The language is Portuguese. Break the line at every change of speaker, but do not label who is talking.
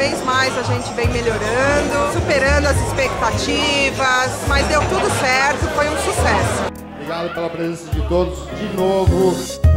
vez mais a gente vem melhorando, superando as expectativas, mas deu tudo certo, foi um sucesso.
Obrigado pela presença de todos de novo.